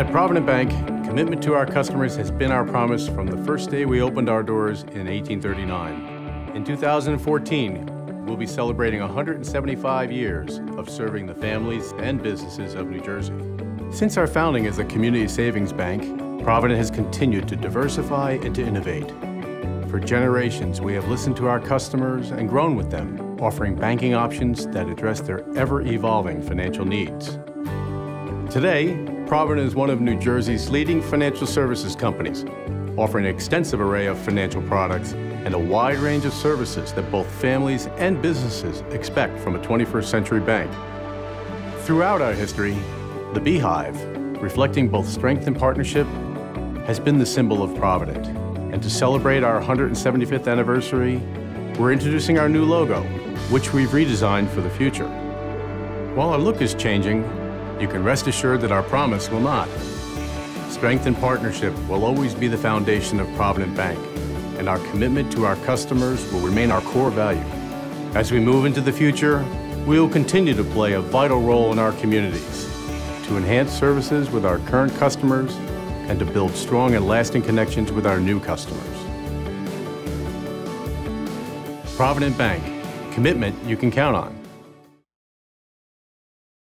At Provident Bank, commitment to our customers has been our promise from the first day we opened our doors in 1839. In 2014, we'll be celebrating 175 years of serving the families and businesses of New Jersey. Since our founding as a community savings bank, Provident has continued to diversify and to innovate. For generations, we have listened to our customers and grown with them, offering banking options that address their ever-evolving financial needs. Today, Provident is one of New Jersey's leading financial services companies, offering an extensive array of financial products and a wide range of services that both families and businesses expect from a 21st century bank. Throughout our history, the Beehive, reflecting both strength and partnership, has been the symbol of Provident. And to celebrate our 175th anniversary, we're introducing our new logo, which we've redesigned for the future. While our look is changing, you can rest assured that our promise will not. Strength and partnership will always be the foundation of Provident Bank, and our commitment to our customers will remain our core value. As we move into the future, we will continue to play a vital role in our communities to enhance services with our current customers and to build strong and lasting connections with our new customers. Provident Bank, commitment you can count on.